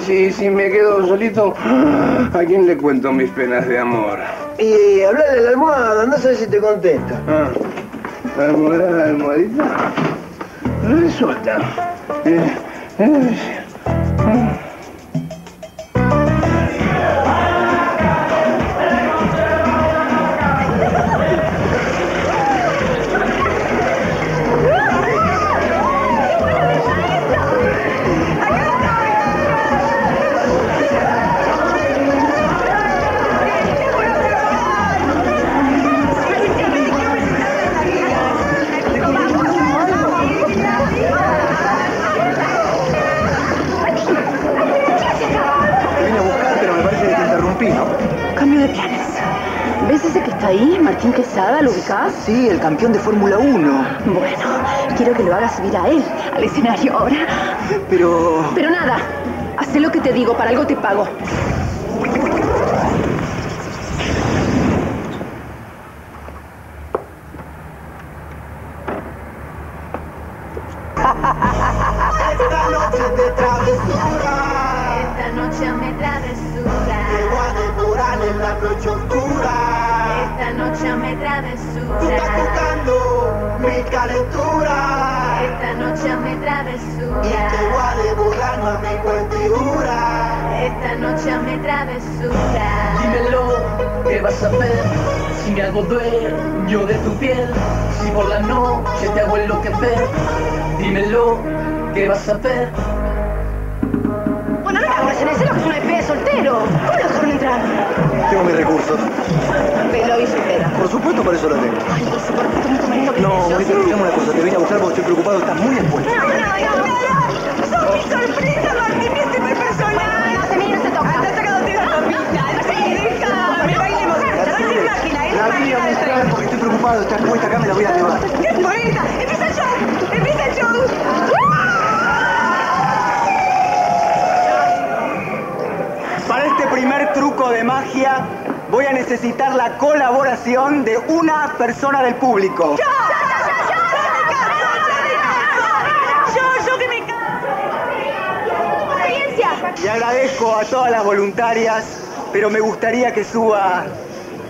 si, si me quedo solito, ¿a quién le cuento mis penas de amor? Y hablale a la almohada, no sé si te contesta. Ah, la almohada, la almohadita. Resulta. Eh, eh, ahí, Martín Quesada? ¿Lo ubicás? Sí, el campeón de Fórmula 1. Bueno, quiero que lo hagas subir a él, al escenario ahora. Pero... Pero nada, haz lo que te digo, para algo te pago. Tú estás tocando mi calentura. Esta noche me travesura. Y te voy a devorar, mami, cuentura. Esta noche me travesura. Dímelo, ¿qué vas a hacer? Si me hago dueño de tu piel, si por la noche te hago enloquecer, dímelo, ¿qué vas a hacer? Bueno, no me hagas en el celo que es un EP soltero. ¿Cómo lo dejaron entrar? Tengo mis recursos. Pelo y soltera. Por supuesto, por eso lo tengo. Ay, marido que No. Morita, escuchame una cosa. Te vine a buscar porque estoy preocupado. Estás muy expuesta. No, no, no, no, no. Sos mi sorpresa, Martín, este muy personal. Bueno, no no se toca. Sí, bailemos. Bailemos máquina, La máquina mostrar tren. porque estoy preocupado. Estás expuesta acá, me la voy a llevar. ¡Qué bonita! ¡Empieza el show! ¡Empieza voy a necesitar la colaboración de una persona del público. ¡Yo, yo que me ¡Experiencia! Y agradezco a todas las voluntarias, pero me gustaría que suba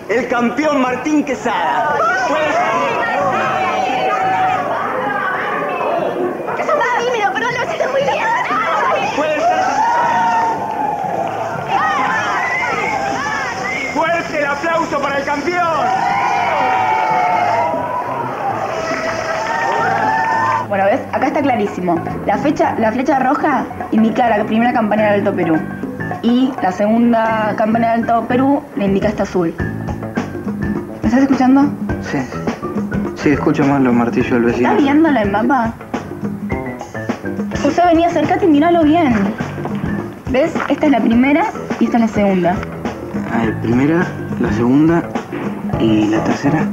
el campeón Martín Quesada. ¡Es un tímido, pero lo hiciste muy bien! Puede ser. ¡Fuerte el aplauso para el campeón! Bueno, ¿ves? Acá está clarísimo. La fecha, la flecha roja indica la primera campaña del Alto Perú. Y la segunda campaña del Alto Perú le indica esta azul. ¿Me estás escuchando? Sí. Sí, escucho más los martillos del vecino. ¿Estás viéndolo el mapa? José, vení, acércate y míralo bien. ¿Ves? Esta es la primera y esta es la segunda. A ver, primera, la segunda y la tercera.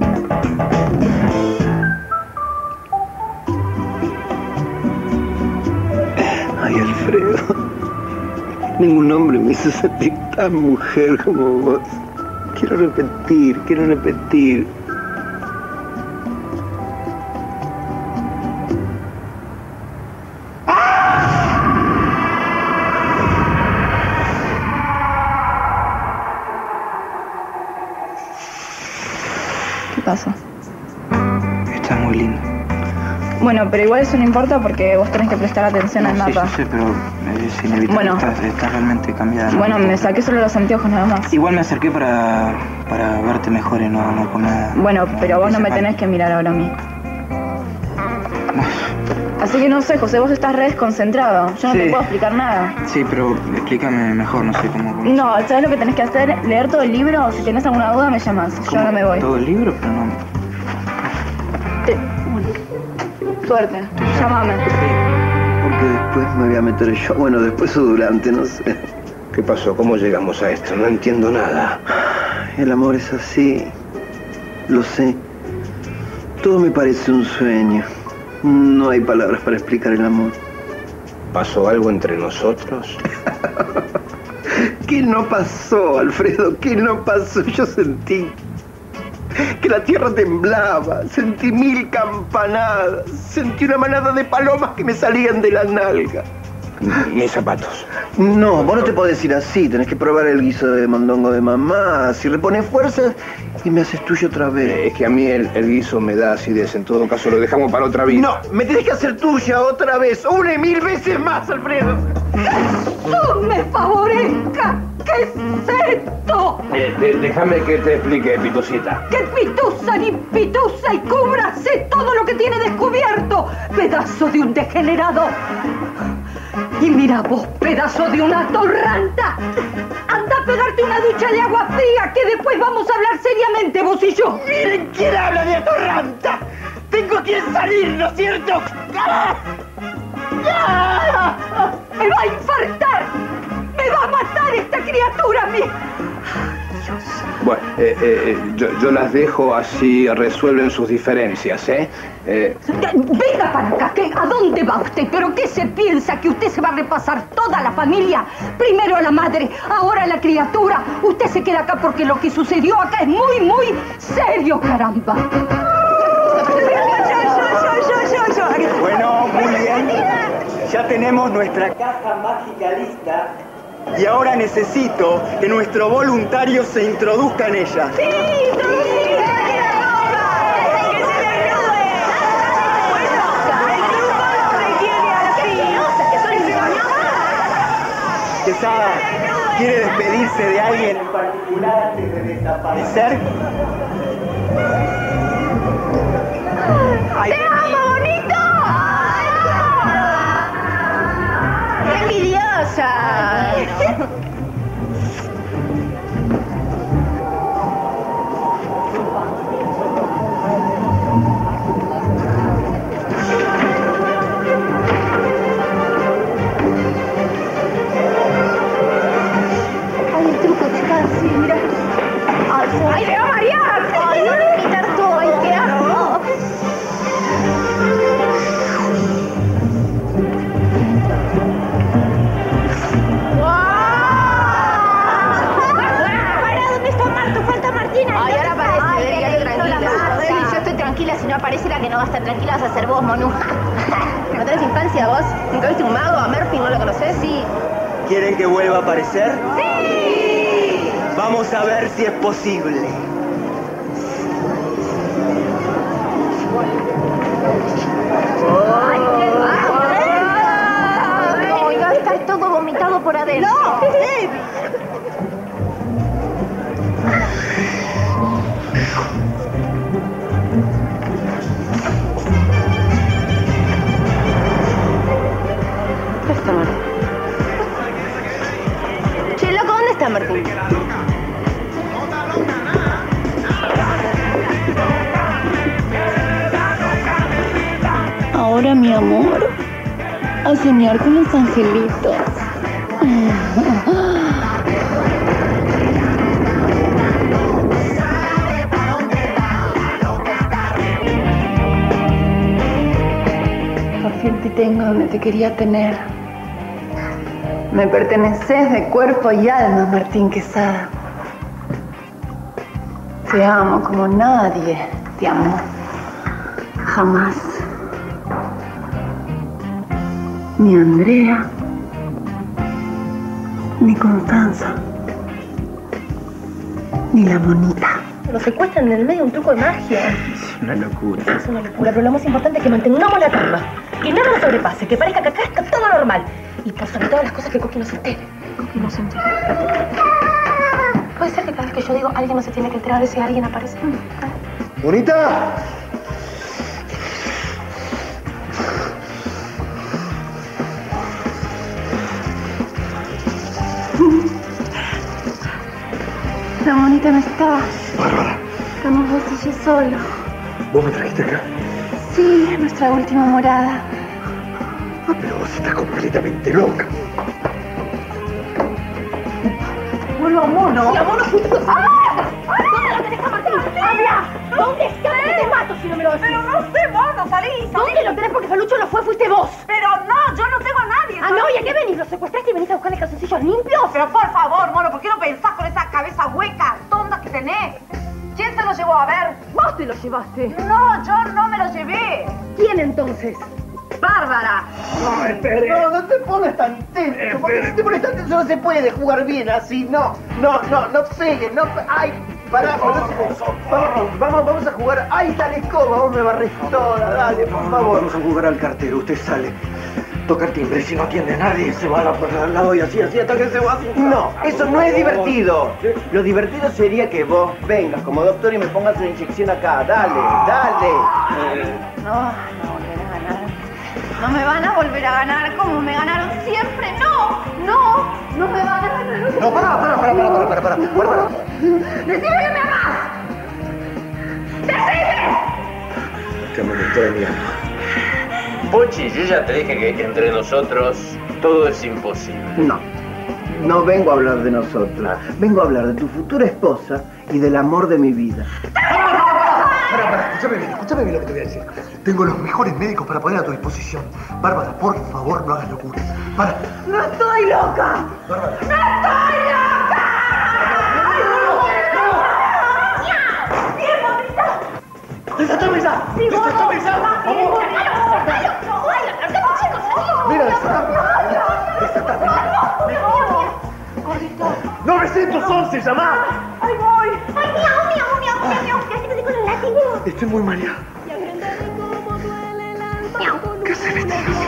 Ay, Alfredo. Ningún hombre me hizo sentir tan mujer como vos. Quiero repetir, quiero repetir. Bueno, pero igual eso no importa porque vos tenés que prestar atención al sí, mapa. yo sé, pero es inevitable. Bueno. Estás realmente cambiada. ¿no? Bueno, me saqué solo los anteojos nada más. Igual me acerqué para, para verte mejor y no, no por nada. Bueno, pero vos no me tenés que mirar ahora a mí. Así que no sé, José, vos estás re desconcentrado. Yo no te Sí. puedo explicar nada. Sí, pero explícame mejor, no sé cómo. cómo- No, ¿sabes lo que tenés que hacer? Leer todo el libro. Si tenés alguna duda, me llamas. Yo ahora me voy. Todo el libro, pero no. Te- Suerte. Llámame. Porque después me voy a meter yo. Bueno, después o durante, no sé. ¿Qué pasó? ¿Cómo llegamos a esto? No entiendo nada. El amor es así. Lo sé. Todo me parece un sueño. No hay palabras para explicar el amor. ¿Pasó algo entre nosotros? ¿Qué no pasó, Alfredo? ¿Qué no pasó? Yo sentí que la tierra temblaba, sentí mil campanadas, sentí una manada de palomas que me salían de la nalga. mis zapatos. No, vos no te podés ir así. Tenés que probar el guiso de mondongo de mamá. Si repones fuerzas y me haces tuyo otra vez. Es que a mí el, el guiso me da acidez. En todo caso, lo dejamos para otra vida. No, me tenés que hacer tuya otra vez. Una y mil veces más, Alfredo. ¡No me favorezca! ¿Qué es esto? Eh, de- déjame que te explique, Pitosita. ¡Que pitusa ni pitusa y cúbrase todo lo que tiene descubierto! ¡Pedazo de un degenerado! Y mira vos, pedazo de una torranta. Anda a pegarte una ducha de agua fría que después vamos a hablar seriamente vos y yo. Miren quién habla de atorranta. Tengo que salir, ¿no es cierto? ¡Ah! ¡Ah! ¡Me va a infartar! ¡Me va a matar criatura! ¡Mi... Bueno, eh, eh, yo, yo las dejo así resuelven sus diferencias, ¿eh? Eh, Venga para acá, ¿qué? ¿a dónde va usted? ¿Pero qué se piensa? ¿Que usted se va a repasar toda la familia? Primero a la madre, ahora a la criatura. Usted se queda acá porque lo que sucedió acá es muy, muy serio, caramba. Bueno, muy bien. Ya tenemos nuestra caja mágica lista. Y ahora necesito que nuestro voluntario se introduzca en ella. Quesada, ¿quiere despedirse de alguien en particular antes de desaparecer? Ay, ¡Envidiosa! Ay, la que no va a estar tranquila vas a ser vos, Monu. ¿No tenés infancia vos? ¿Nunca viste un mago? ¿A Murphy no lo conocés? Sí. ¿Quieren que vuelva a aparecer? ¡Sí! Vamos a ver si es posible. Ay, va a estar todo vomitado por adentro. ¡No! Loco, ¿dónde está Martín? Ahora, mi amor, a soñar con los angelitos. Por fin te tengo donde te quería tener. Me perteneces de cuerpo y alma, Martín Quesada. Te amo como nadie te amó. Jamás. Ni Andrea, ni Constanza, ni la monita. Lo secuestran en el medio de un truco de magia. Es una locura. Es una locura, pero lo más importante es que mantengamos la calma. Que nada nos sobrepase, que parezca que acá está todo normal. Y por sobre todas las cosas que Coqui no se entere. Coqui no se entere. Puede ser que cada vez que yo digo alguien no se tiene que enterar de si alguien aparece. ¡Bonita! La monita no está. Bárbara, Estamos vos y yo solo. ¿vos me trajiste acá? Sí, es nuestra última morada. Ah, pero vos estás completamente loca. ¡Vuelvo mono! ¡La mono fuiste ¡Ah! ¿Dónde lo tenés a Martín? ¡Habla! ¿Dónde está? Te mato si no me lo decís. Pero no sé, mono, salí, ¿Dónde lo tenés? Porque Falucho no fue, fuiste vos. Pero no, yo no tengo a nadie. Ah, no, ¿y a qué venís? ¿Lo secuestraste y venís a buscar calzoncillos limpios? Pero por favor, mono, ¿por qué no pensás con esa cabeza hueca, tonta que tenés? ¿Quién se lo llevó a ver? Vos te lo llevaste. No, yo no me lo llevé. ¿Quién entonces? Bárbara. No, espere. No, no te pones tan tenso. Porque si te pones tan tenso no se puede jugar bien así. No, no, no, no pegues. No, ay, pará, pará. Vamos, vamos, vamos a jugar. Ahí está la escoba. Vos me barres toda. Dale, por favor. Vamos a jugar al cartero. Usted sale. Toca el timbre, si no atiende nadie, se va a la al lado y así, así, hasta que se va. No, eso no es divertido. Lo divertido sería que vos vengas como doctor y me pongas una inyección acá. Dale, dale. No, No me van a volver a ganar como me ganaron siempre. No, no, no me van a ganar. No, pará, pará, pará, pará, pará, pará, pará, pará, pará. ¡Decime que me amás! ¡Decime! Que me gustó de mi alma. Pochi, yo ya te dije que entre nosotros todo es imposible. No, no vengo a hablar de nosotros. Vengo a hablar de tu futura esposa y del amor de mi vida. Pará, pará, escúchame bien, escúchame bien lo que te voy a decir. Tengo los mejores médicos para poner a tu disposición. Bárbara, por favor, no hagas locuras. Para. ¡No estoy loca! Bárbara. ¡No estoy loca! ¡Desatame vos! ¡Desatame vaya! ¡Largame, chicos! Mira, desatame. Desatame. Gordito. 911, llamá. ¡Ay, voy! Estoy muy mareado. Y ¿Qué se?